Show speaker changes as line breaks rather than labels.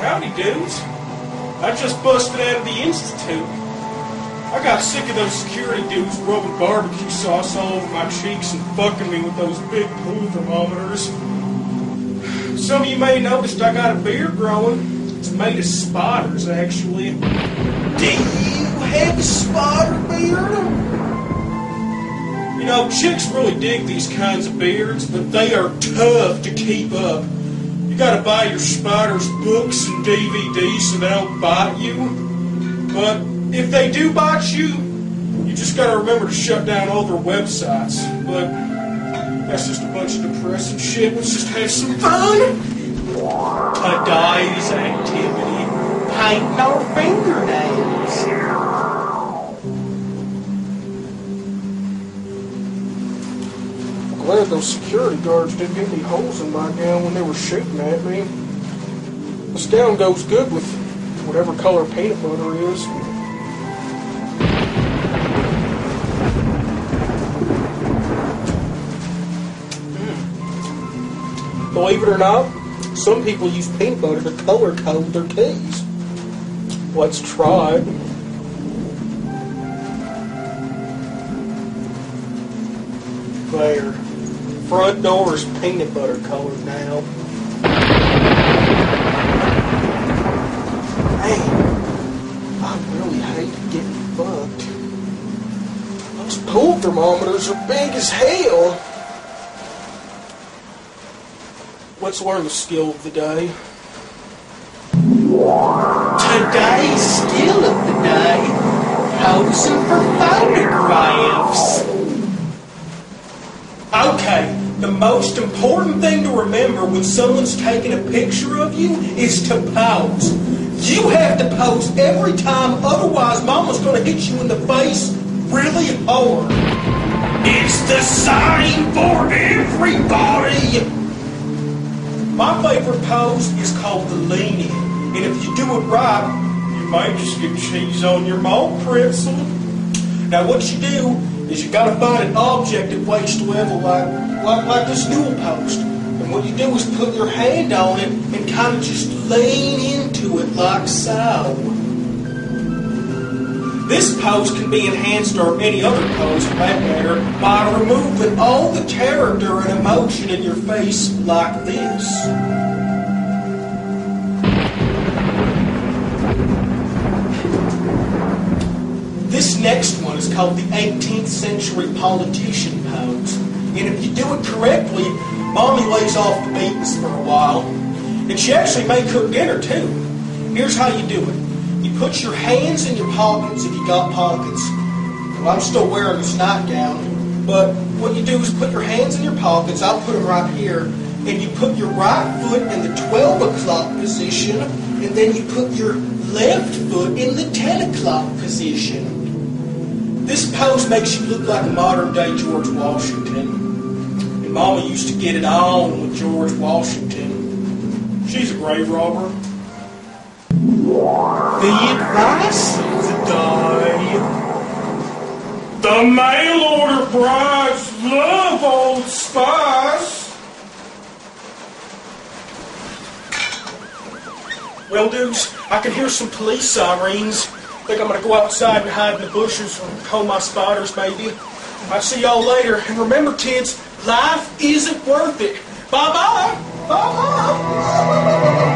Howdy, dudes. I just busted out of the Institute. I got sick of those security dudes rubbing barbecue sauce all over my cheeks and fucking me with those big pool thermometers. Some of you may noticed I got a beard growing. It's made of spotters, actually. Do you have a spotter beard? You know, chicks really dig these kinds of beards, but they are tough to keep up. You gotta buy your spiders books and DVDs so they don't bite you. But if they do bite you, you just gotta remember to shut down all their websites. But that's just a bunch of depressing shit. Let's just have some fun. Today's activity, paint our fingernails.
Glad those security guards didn't get any holes in my gown when they were shooting at me. This gown goes good with whatever color peanut butter is. Believe it or not, some people use peanut butter to color code their keys. Let's try. There. Front door is peanut butter colored now. Man, I really hate getting fucked. Those pool thermometers are big as hell. Let's learn the skill of the day.
Today's skill of the day, posing for most important thing to remember when someone's taking a picture of you is to pose. You have to pose every time, otherwise mama's gonna hit you in the face really hard. It's the same for everybody! My favorite pose is called the lean in. And if you do it right, you might just get cheese on your malt pretzel. Now what you do is you gotta find an object that weighs level like, like, like this dual post. And what you do is put your hand on it and kind of just lean into it like so. This pose can be enhanced or any other pose for that matter by removing all the character and emotion in your face like this. This next one is called the 18th century politician pose. And if you do it correctly, mommy lays off the beatings for a while. And she actually may cook dinner too. Here's how you do it. You put your hands in your pockets if you got pockets. Well, I'm still wearing this nightgown. But what you do is put your hands in your pockets. I'll put them right here. And you put your right foot in the 12 o'clock position. And then you put your left foot in the 10 o'clock position. This pose makes you look like a modern day George Washington. And Mama used to get it on with George Washington. She's a grave robber. The advice of the day. The mail order brides love Old Spice. Well, dudes, I can hear some police sirens. Think I'm gonna go outside and hide in the bushes or comb my spiders, maybe. I'll see y'all later. And remember, kids, life isn't worth it. Bye bye. Bye bye.